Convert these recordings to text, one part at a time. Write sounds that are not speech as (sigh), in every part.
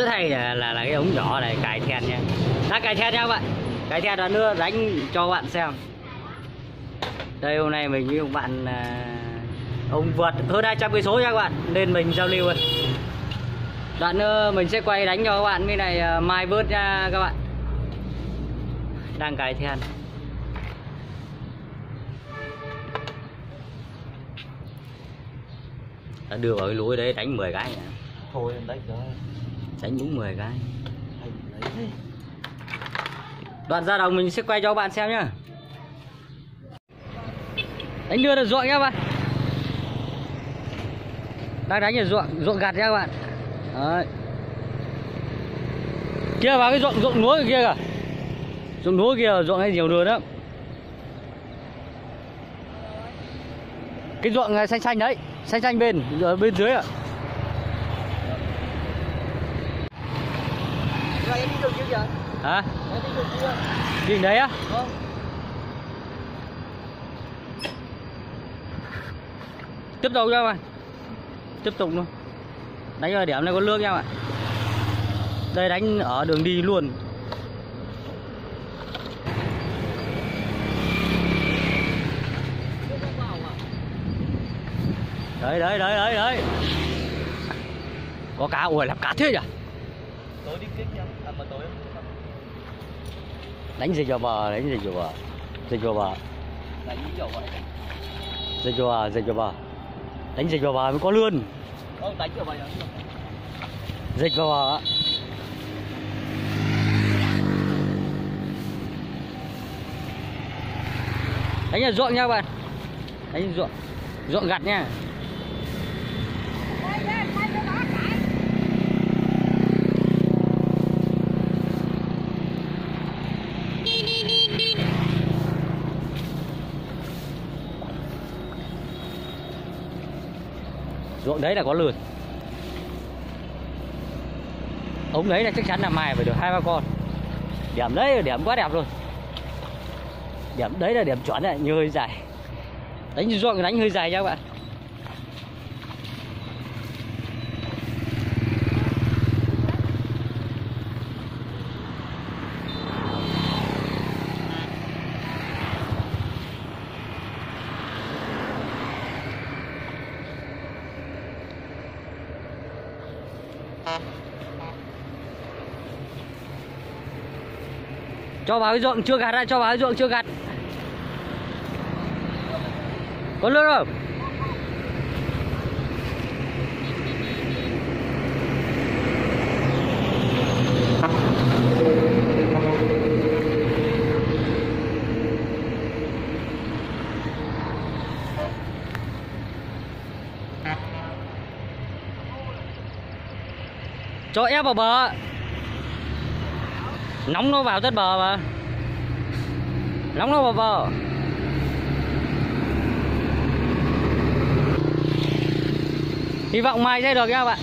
rất hay là, là là cái ống nhỏ này cài then nha. Đã cài then nha các bạn. Cài then là nữa đánh cho các bạn xem. Đây hôm nay mình với ông bạn à, ông vượt hơn 200 cây số nha các bạn. Nên mình giao lưu rồi đoạn nữa mình sẽ quay đánh cho các bạn. Cái này à, mai vớt nha các bạn. Đang cài then. Đã đưa vào cái lúa đấy đánh 10 cái. Nhỉ? thôi em đánh rồi đánh đúng 10 cái. Đoạn ra đồng mình sẽ quay cho các bạn xem nhá. Đánh đưa được ruộng nhá các bạn. Đang đánh ở ruộng ruộng gặt nhá các bạn. Đấy. Kia vào cái ruộng ruộng lúa kia kìa. Ruộng lúa kia ruộng hay nhiều đường lắm. Cái ruộng xanh xanh đấy xanh xanh bên bên dưới ạ rồi em đi chưa vậy? Hả? Em đi được chưa gì đấy á? Không tiếp tục nha các bạn. Tiếp tục luôn. Đánh ở điểm này có nước nha bạn. Đây đánh ở đường đi luôn. Đấy đấy đấy đấy đấy. Có cá ui làm cá thế nhỉ tối đi kích nha à mà tối không đánh dịch vào bờ đánh dịch vào bờ dịch vào bờ đánh kiểu vậy. Dịch vào bờ dịch vào bờ đánh dịch vào bờ mới có lươn. Không đánh kiểu vậy dịch vào bờ đánh là ruộng nha bạn. Đánh ruộng. Ruộng gặt nha ruộng đấy là có lươn ống đấy là chắc chắn là mai phải được hai ba con. Điểm đấy là điểm quá đẹp luôn. Điểm đấy là điểm chuẩn đấy, như hơi dài. Đánh ruộng đánh hơi dài nha các bạn. Cho vào cái ruộng, chưa gặt ra cho vào cái ruộng chưa gặt có nước không? Cho ép vào bờ nóng nó vào tất bờ mà. Nóng nó vào bờ. Hy vọng mai sẽ được nha các bạn.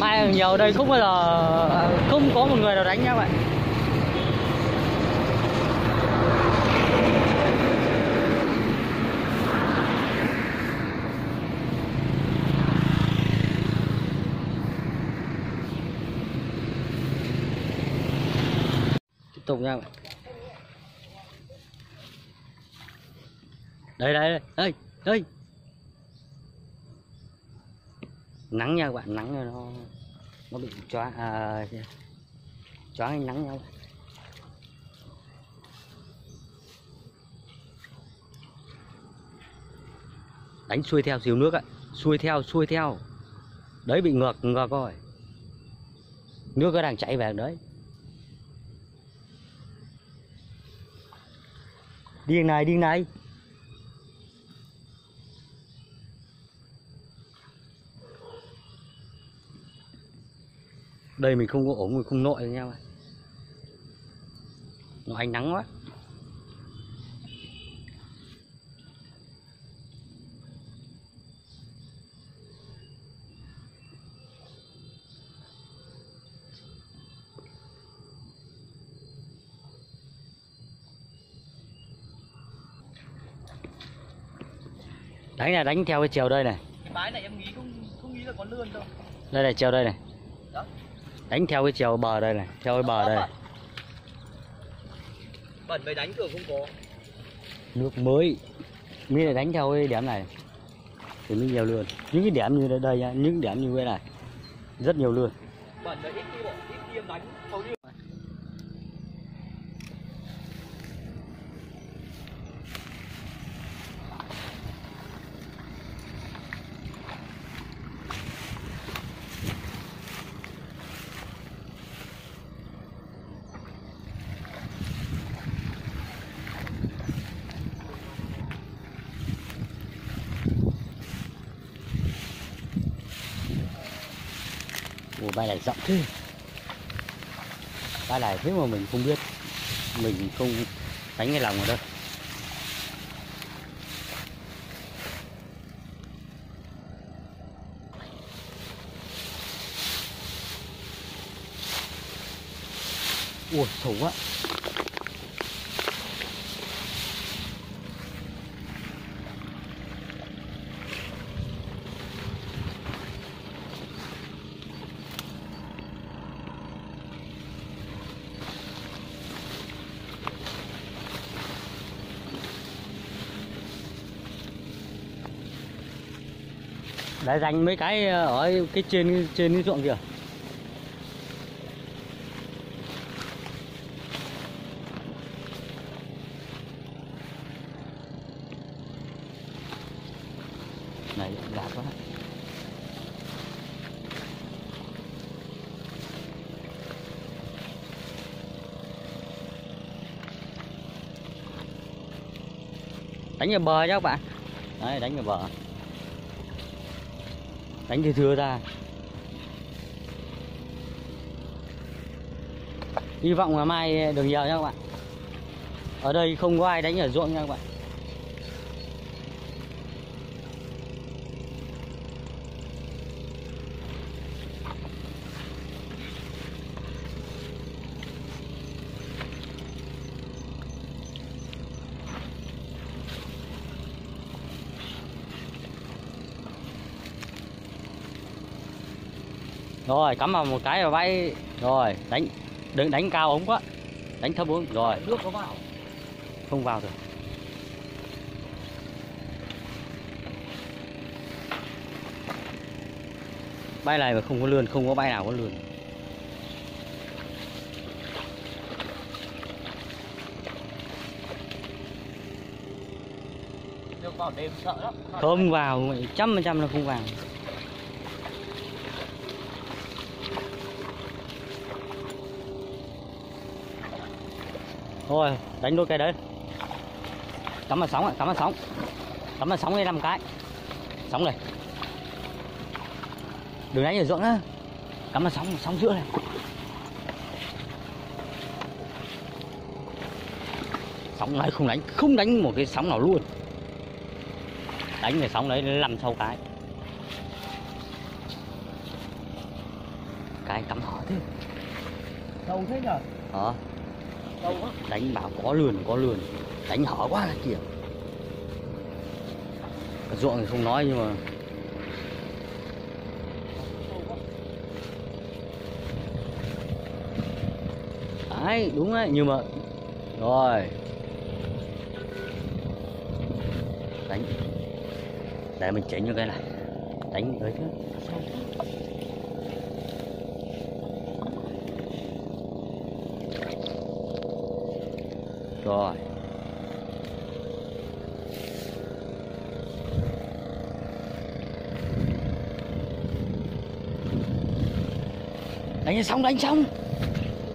Mai nhiều đây không bao giờ không có một người nào đánh nha các bạn tiếp tục nha đây đây đây. Đây nắng nha các bạn nắng nó nó bị chóa à, chóa ánh nắng nha các bạn. đánh xuôi theo xíu nước ạ. Xuôi theo xuôi theo. Đấy bị ngược ngược rồi. Nước nó đang chảy về đấy. Điên này điên này. Đây mình không có ổn mình không nội nha nhau nó ánh nắng quá. Đánh này đánh theo cái chiều đây này. Cái bãi này em nghĩ không không nghĩ là có lươn đâu. Đây này chiều đây này. Đó. Đánh theo cái chiều bờ đây này theo cái bờ đây. Bẩn mới đánh thường không có. Nước mới. Mới là đánh theo cái điểm này. Thì mới nhiều lươn. Những cái điểm như đây, đây những điểm như thế này. Rất nhiều lươn. Bẩn là ít khi bộ ít khi em đánh mùa bay này rộng thế. Bay này thế mà mình không biết. Mình không đánh cái lòng ở đâu. Ủa xấu quá. Đã dành mấy cái ờ, ở cái trên trên cái ruộng kìa. Này, đã quá. Đánh vào bờ nhá các bạn. Đấy, đánh vào bờ đánh thì thừa ra. Hy vọng là mai được nhiều nha các bạn. Ở đây không có ai đánh ở ruộng nha các bạn. Rồi cắm vào một cái vào bay. Rồi đánh đừng đánh cao ống quá. Đánh thấp ống. Rồi. Nước có vào. Không vào được bay này mà không có lươn không có bay nào có lươn. Không vào trăm phần trăm là không vào thôi đánh đôi cây đấy. Cắm vào sóng ạ cắm vào sóng. Cắm vào sóng đây năm cái. Sóng này. Đừng đánh ở ruộng á cắm vào sóng sóng giữa này. Sóng này không đánh không đánh một cái sóng nào luôn. Đánh cái sóng đấy nằm sau cái. Cái cắm hở thế. Sâu thế nhở? Hở sâu quá đánh bảo có lườn có lườn. Đánh hở quá là kìa. Ruộng thì không nói nhưng mà đấy, đúng đấy, nhưng mà rồi. Đánh. Để mình chỉnh cho cái này. Đánh tới chứ rồi. Đánh xong đánh xong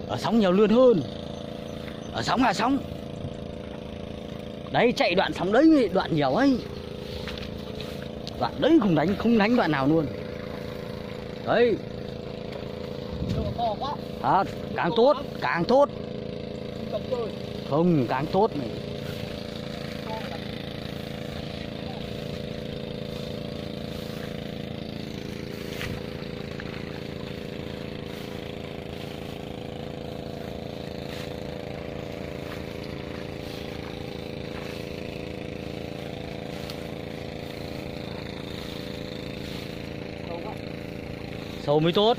ở sóng nhiều lươn hơn. Ở sóng là sóng. Đấy chạy đoạn sóng đấy đoạn nhiều ấy. Đoạn đấy không đánh không đánh đoạn nào luôn. Đấy. À, càng tốt càng tốt không càng tốt này sâu mới tốt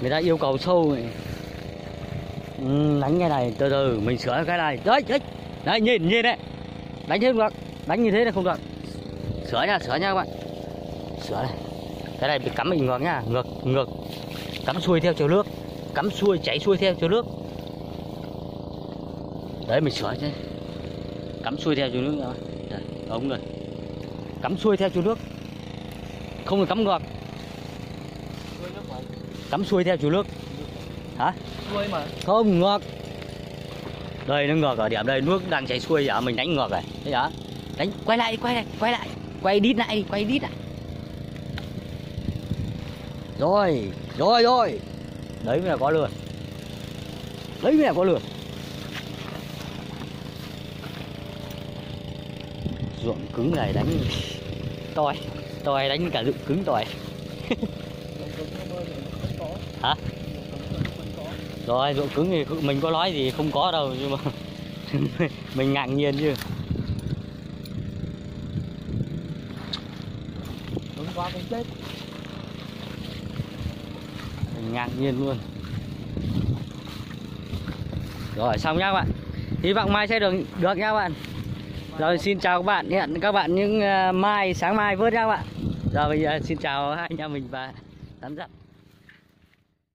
người ta yêu cầu sâu này. Ừ, đánh cái này từ từ mình sửa cái này. Đấy đấy. Đấy nhìn nhìn đấy. Đánh thế không được. Đánh như thế là không được. Sửa nha sửa nha các bạn. Sửa này. Cái này bị cắm mình ngược nha. Ngược ngược. Cắm xuôi theo chiều nước. Cắm xuôi chảy xuôi theo chiều nước. Đấy mình sửa chứ. Cắm xuôi theo chiều nước nha đấy, ống rồi. Cắm xuôi theo chiều nước. Không được cắm ngược. Cắm xuôi theo chiều nước hả? Xuôi mà. không ngược. Đây nó ngược ở điểm đây nước đang chảy xuôi giờ mình đánh ngược này. Thấy hả? Đánh quay lại quay lại quay lại. Quay đít lại đi quay đít lại. Rồi rồi rồi. Đấy mới là có lượt đấy mới là có lượt ruộng cứng này đánh toi toi đánh cả dụng cứng có. (laughs) hả Đồng cứng nó không có rồi ruộng cứng thì mình có nói gì không có đâu, nhưng mà (laughs) mình ngạc nhiên chứ. Đúng quá cũng chết. mình ngạc nhiên luôn. Rồi, xong nhá các bạn. Hy vọng mai sẽ được được nhá các bạn. Rồi, xin chào các bạn. Hẹn các bạn những à, mai, sáng mai vớt nhá các bạn. Rồi, bây giờ xin chào hai anh em mình và tắm giặt